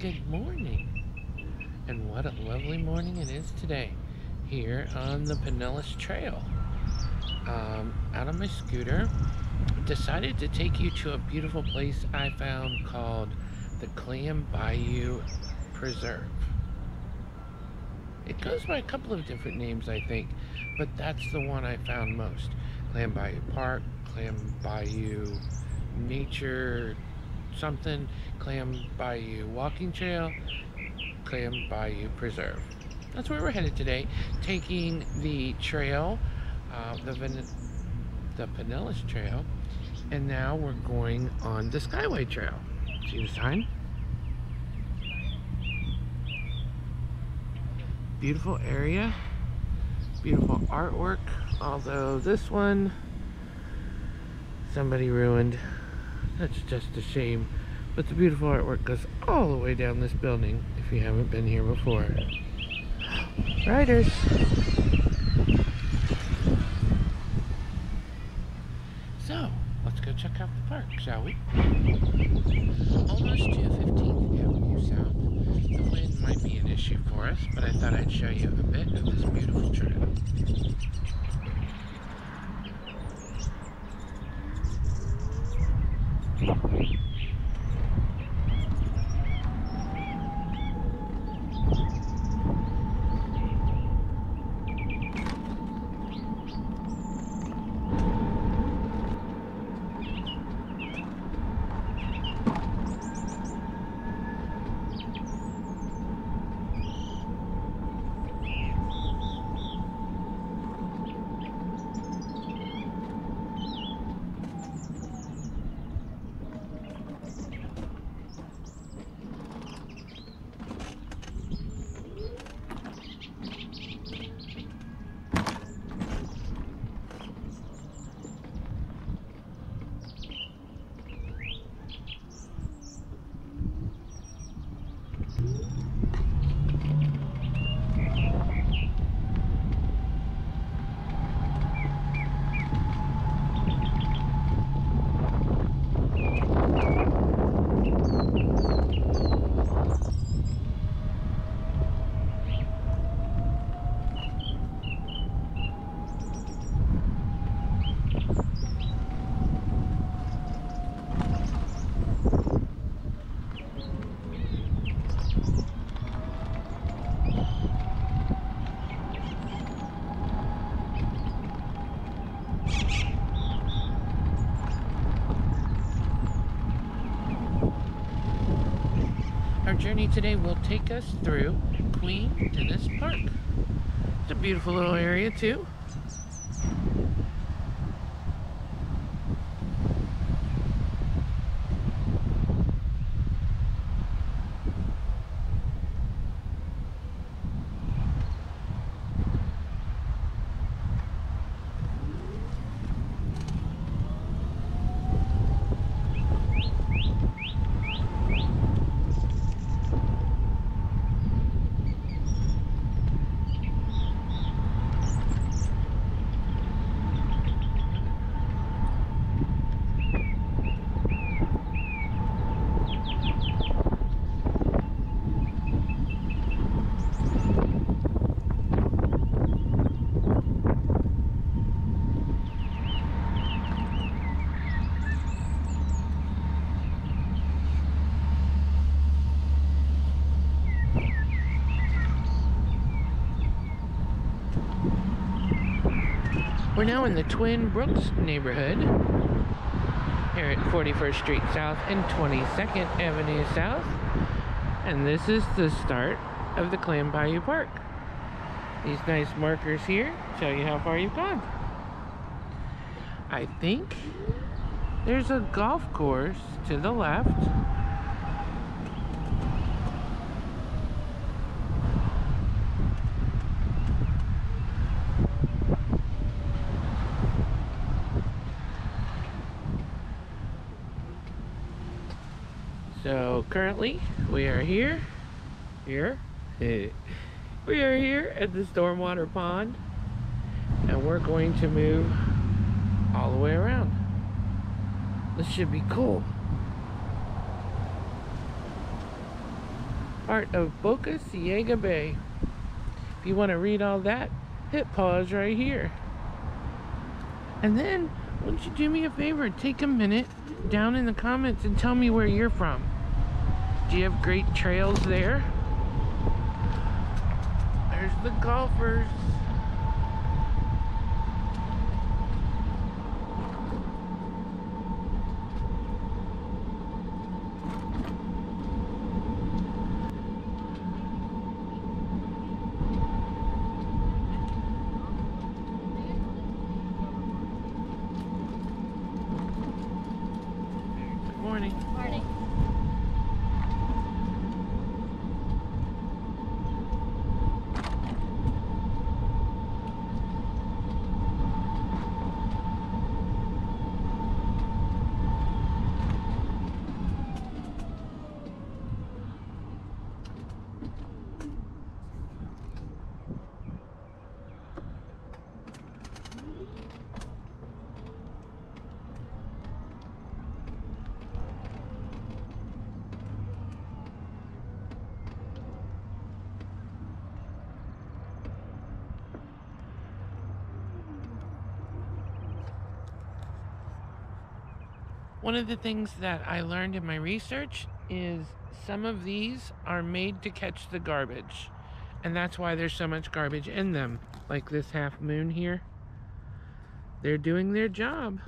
Good morning. And what a lovely morning it is today here on the Pinellas Trail. Um, out on my scooter, decided to take you to a beautiful place I found called the Clam Bayou Preserve. It goes by a couple of different names, I think, but that's the one I found most. Clam Bayou Park, Clam Bayou Nature something, Clam Bayou Walking Trail, Clam Bayou Preserve. That's where we're headed today, taking the trail, uh, the, the Pinellas Trail, and now we're going on the Skyway Trail. See the sign? Beautiful area, beautiful artwork, although this one somebody ruined. That's just a shame. But the beautiful artwork goes all the way down this building if you haven't been here before. Riders! So, let's go check out the park, shall we? Almost to 15th Avenue South. The wind might be an issue for us, but I thought I'd show you a bit of this beautiful trail. Journey today will take us through Queen Denis Park. It's a beautiful little area too. We're now in the Twin Brooks neighborhood here at 41st Street South and 22nd Avenue South. And this is the start of the Clam Bayou Park. These nice markers here show you how far you've gone. I think there's a golf course to the left. So currently we are here, here, we are here at the stormwater pond and we're going to move all the way around. This should be cool. part of Boca Ciega Bay. If you want to read all that, hit pause right here. And then, won't you do me a favor? Take a minute down in the comments and tell me where you're from. Do you have great trails there? There's the golfers. Good morning. Morning. One of the things that I learned in my research is some of these are made to catch the garbage. And that's why there's so much garbage in them. Like this half moon here. They're doing their job.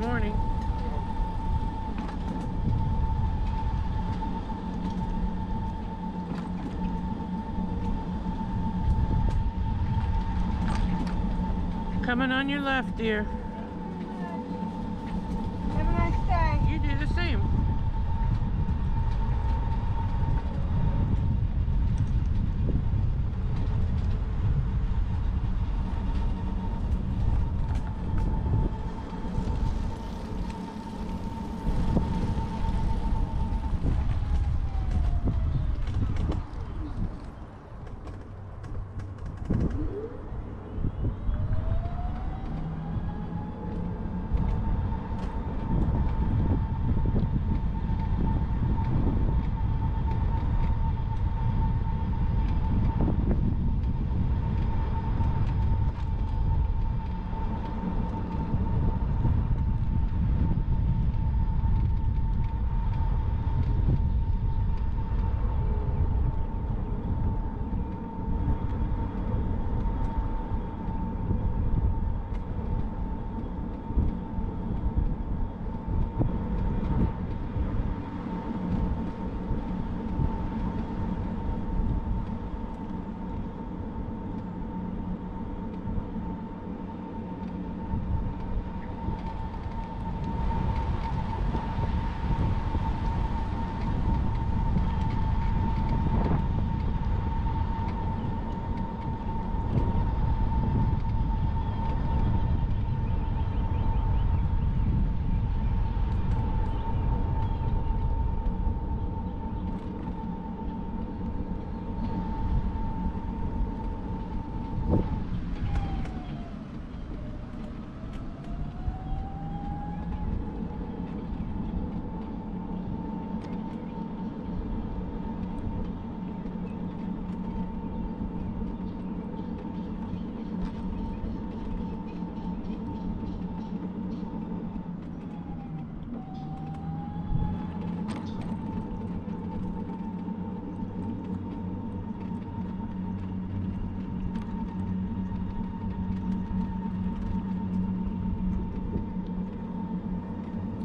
Good morning. Coming on your left, dear.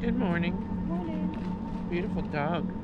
Good morning. Morning. Beautiful dog.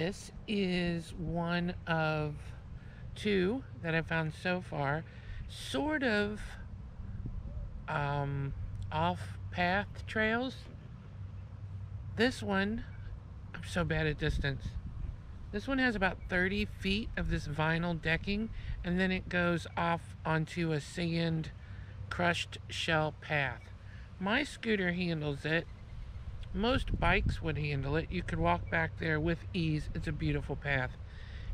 This is one of two that I've found so far, sort of um, off path trails. This one, I'm so bad at distance. This one has about 30 feet of this vinyl decking, and then it goes off onto a sand crushed shell path. My scooter handles it. Most bikes would handle it. You could walk back there with ease. It's a beautiful path.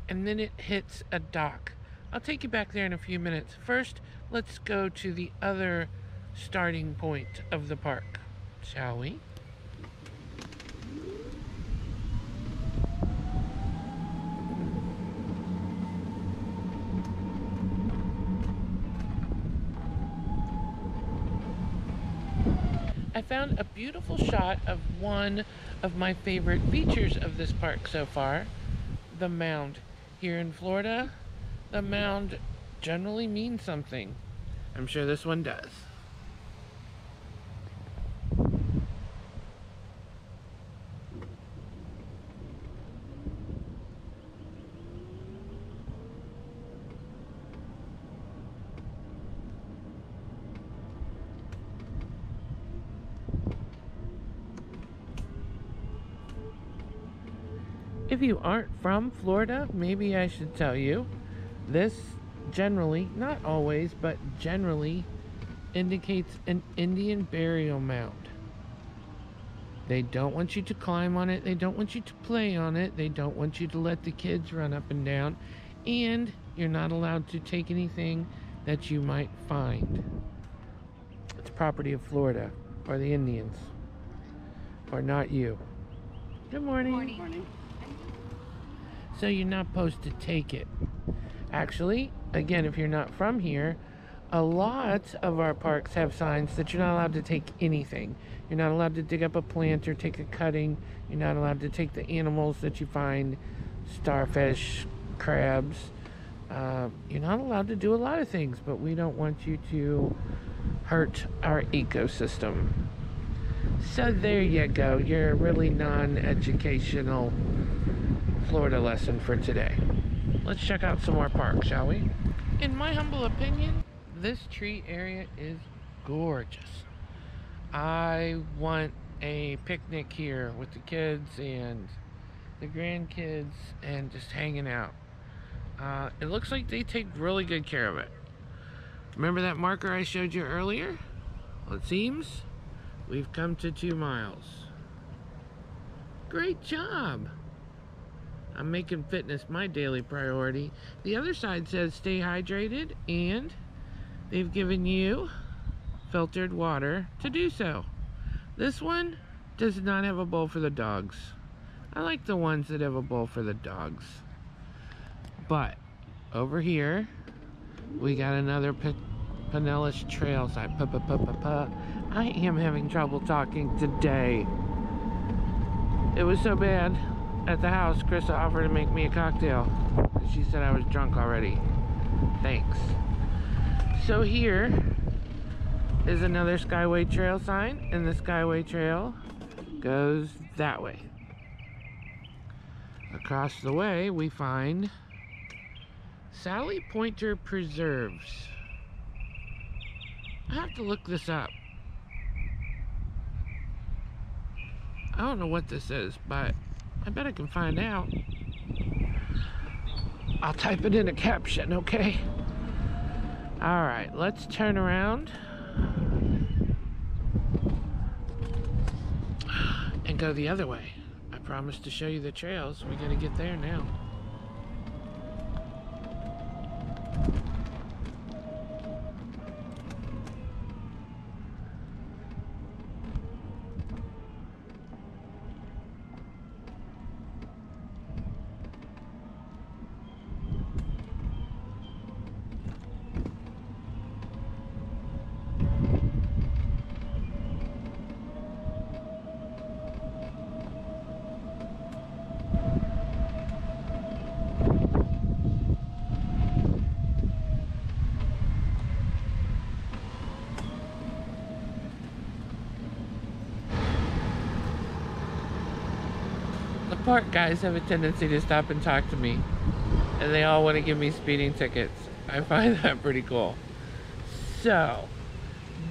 And then it hits a dock. I'll take you back there in a few minutes. First, let's go to the other starting point of the park, shall we? I found a beautiful shot of one of my favorite features of this park so far the mound. Here in Florida, the mound generally means something. I'm sure this one does. If you aren't from Florida, maybe I should tell you this generally, not always, but generally indicates an Indian burial mound. They don't want you to climb on it, they don't want you to play on it, they don't want you to let the kids run up and down, and you're not allowed to take anything that you might find. It's property of Florida or the Indians, or not you. Good morning. Morning. So you're not supposed to take it. Actually, again, if you're not from here, a lot of our parks have signs that you're not allowed to take anything. You're not allowed to dig up a plant or take a cutting. You're not allowed to take the animals that you find starfish, crabs. Uh, you're not allowed to do a lot of things, but we don't want you to hurt our ecosystem. So there you go. You're really non educational Florida lesson for today. Let's check out some more parks, shall we? In my humble opinion, this tree area is gorgeous. I want a picnic here with the kids and the grandkids and just hanging out. Uh, it looks like they take really good care of it. Remember that marker I showed you earlier? Well, it seems we've come to two miles. Great job! I'm making fitness my daily priority. The other side says stay hydrated and they've given you filtered water to do so. This one does not have a bowl for the dogs. I like the ones that have a bowl for the dogs. But over here, we got another P Pinellas Trail -p I am having trouble talking today. It was so bad at the house, Krista offered to make me a cocktail. She said I was drunk already. Thanks. So here is another Skyway Trail sign, and the Skyway Trail goes that way. Across the way, we find Sally Poynter Preserves. I have to look this up. I don't know what this is, but I bet I can find out. I'll type it in a caption, okay? Alright, let's turn around and go the other way. I promised to show you the trails. We gotta get there now. Park guys have a tendency to stop and talk to me. And they all want to give me speeding tickets. I find that pretty cool. So,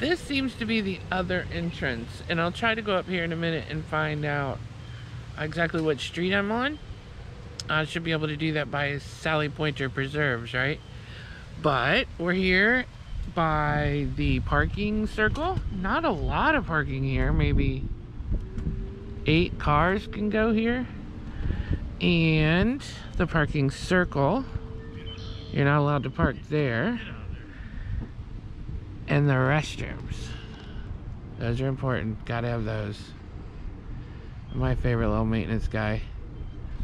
this seems to be the other entrance. And I'll try to go up here in a minute and find out exactly what street I'm on. I should be able to do that by Sally Poynter Preserves, right? But we're here by the parking circle. Not a lot of parking here. Maybe eight cars can go here and the parking circle. You're not allowed to park there. And the restrooms. Those are important. Gotta have those. My favorite little maintenance guy.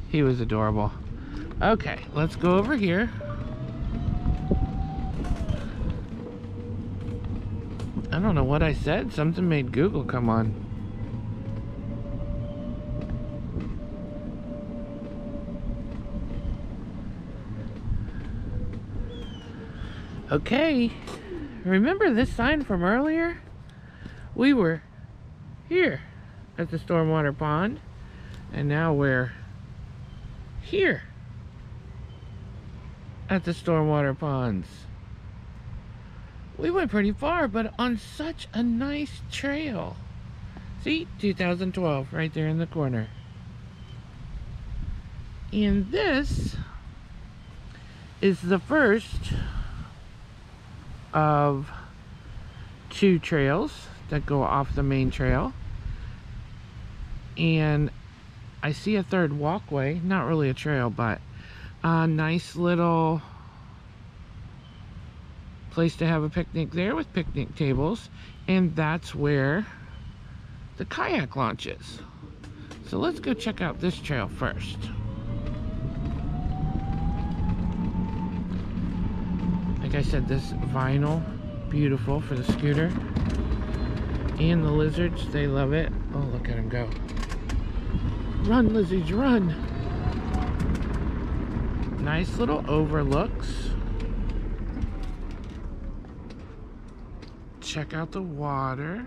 He was adorable. Okay let's go over here. I don't know what I said. Something made Google come on Okay, remember this sign from earlier? We were here at the stormwater pond, and now we're here at the stormwater ponds. We went pretty far, but on such a nice trail. See, 2012, right there in the corner. And this is the first of two trails that go off the main trail. And I see a third walkway, not really a trail, but a nice little place to have a picnic there with picnic tables. And that's where the kayak launch is. So let's go check out this trail first. Like I said, this vinyl, beautiful for the scooter. And the lizards, they love it. Oh, look at them go. Run, lizards, run! Nice little overlooks. Check out the water.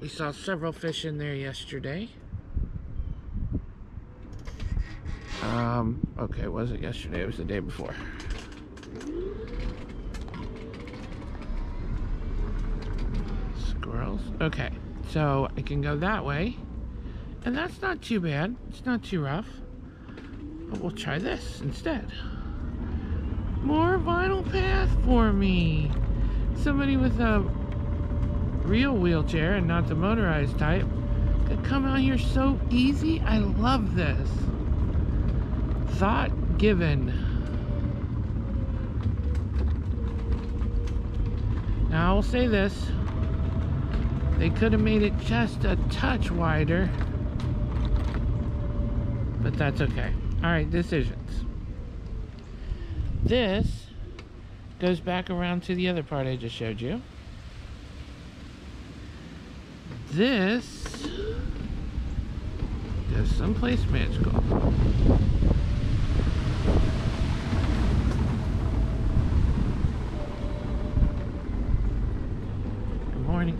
We saw several fish in there yesterday. Um, okay, was it yesterday? It was the day before. squirrels. Okay, so I can go that way. And that's not too bad. It's not too rough. But we'll try this instead. More vinyl path for me. Somebody with a real wheelchair and not the motorized type could come out here so easy. I love this. Thought given. Now I'll say this. They could have made it just a touch wider. But that's okay. Alright, decisions. This goes back around to the other part I just showed you. This goes someplace magical. Good morning.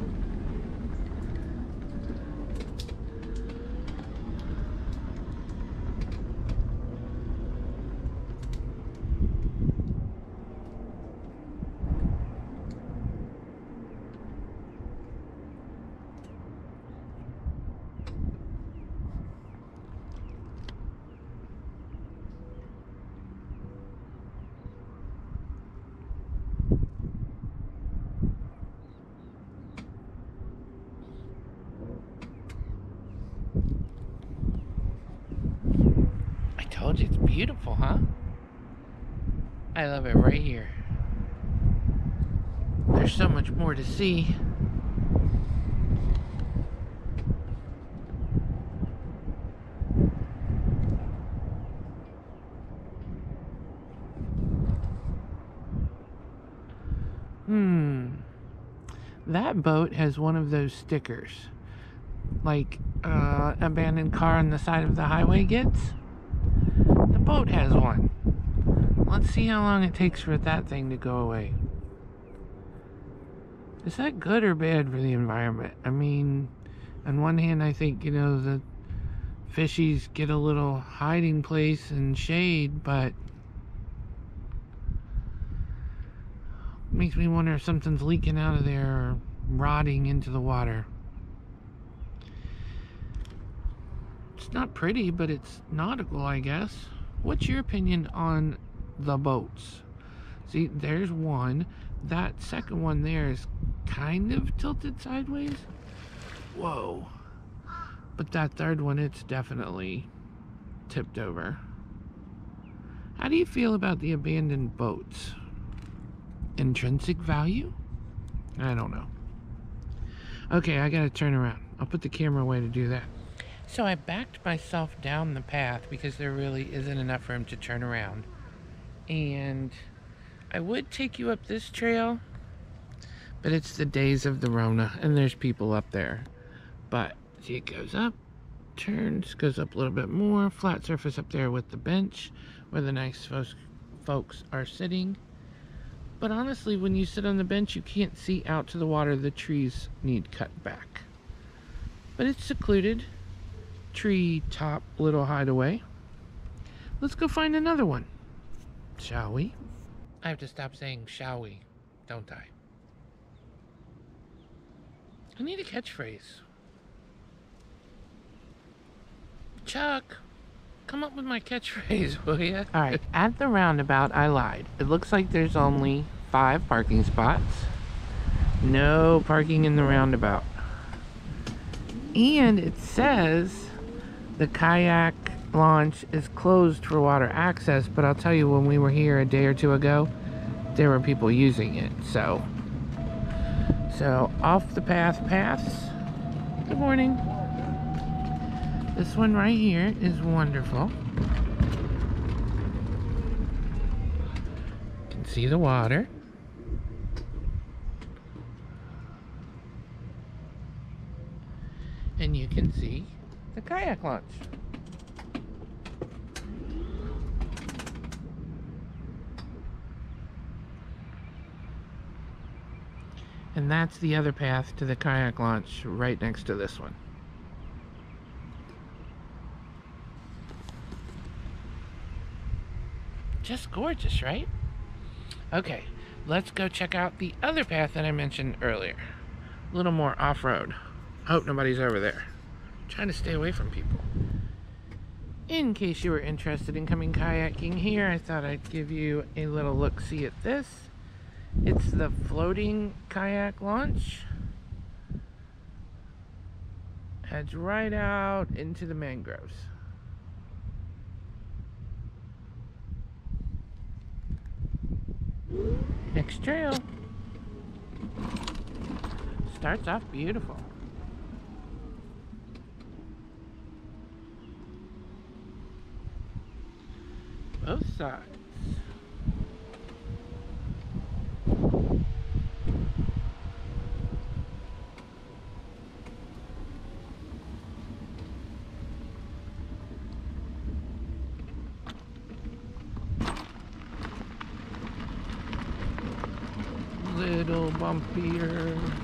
I told you it's beautiful, huh? I love it right here. There's so much more to see. Hmm. That boat has one of those stickers. Like uh, abandoned car on the side of the highway gets. Boat has one. Let's see how long it takes for that thing to go away. Is that good or bad for the environment? I mean, on one hand, I think, you know, the fishies get a little hiding place and shade, but makes me wonder if something's leaking out of there or rotting into the water. It's not pretty, but it's nautical, I guess. What's your opinion on the boats? See, there's one. That second one there is kind of tilted sideways. Whoa. But that third one, it's definitely tipped over. How do you feel about the abandoned boats? Intrinsic value? I don't know. Okay, I gotta turn around. I'll put the camera away to do that. So I backed myself down the path because there really isn't enough room to turn around. And I would take you up this trail, but it's the days of the Rona and there's people up there. But see, it goes up, turns, goes up a little bit more, flat surface up there with the bench where the nice folks, folks are sitting. But honestly, when you sit on the bench, you can't see out to the water. The trees need cut back. But it's secluded tree top little hideaway. Let's go find another one. Shall we? I have to stop saying shall we, don't I? I need a catchphrase. Chuck, come up with my catchphrase, will ya? Alright, at the roundabout, I lied. It looks like there's only five parking spots. No parking in the roundabout. And it says the kayak launch is closed for water access, but I'll tell you when we were here a day or two ago, there were people using it, so. So, off the path paths. Good morning. This one right here is wonderful. You can see the water. And you can see the kayak launch. And that's the other path to the kayak launch right next to this one. Just gorgeous, right? Okay, let's go check out the other path that I mentioned earlier. a little more off-road. Hope nobody's over there. Trying to stay away from people. In case you were interested in coming kayaking here, I thought I'd give you a little look-see at this. It's the floating kayak launch. Heads right out into the mangroves. Next trail. Starts off beautiful. Both sides. Little bumpier.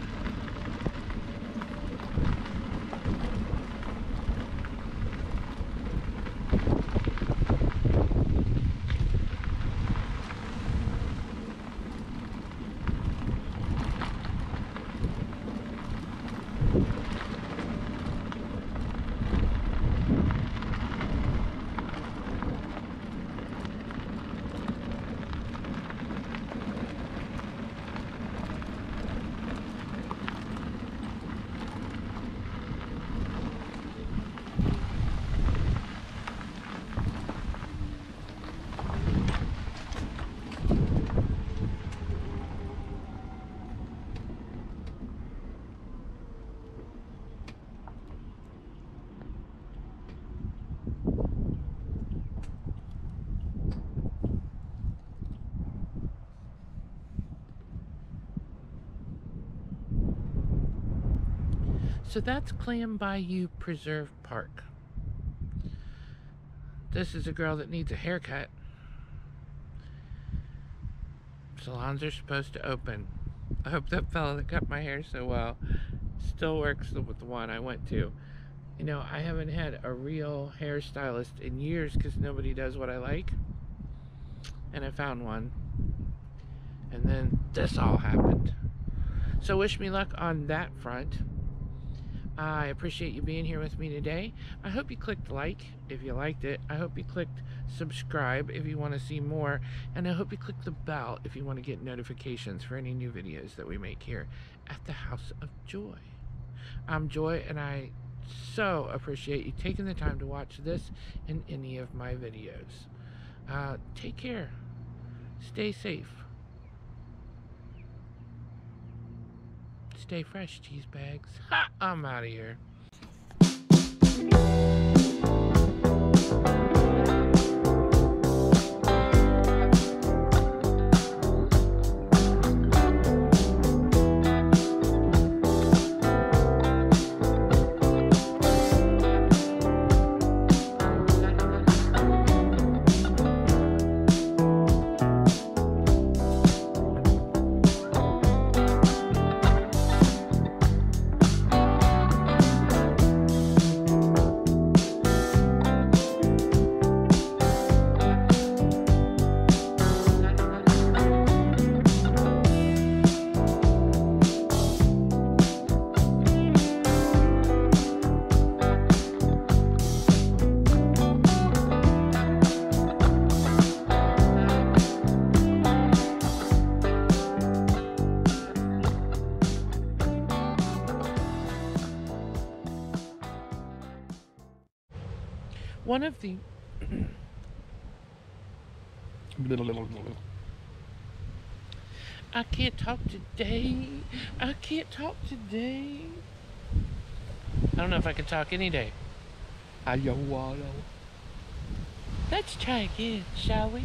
So that's Clam Bayou Preserve Park. This is a girl that needs a haircut. Salons are supposed to open. I hope that fella that cut my hair so well still works with the one I went to. You know, I haven't had a real hairstylist in years because nobody does what I like. And I found one. And then this all happened. So wish me luck on that front. I appreciate you being here with me today. I hope you clicked like if you liked it. I hope you clicked subscribe if you want to see more. And I hope you click the bell if you want to get notifications for any new videos that we make here at the House of Joy. I'm Joy and I so appreciate you taking the time to watch this and any of my videos. Uh, take care. Stay safe. Stay fresh, cheese bags. Ha! I'm out of here. I can't talk today. I can't talk today. I don't know if I can talk any day. Hello, Let's try again, shall we?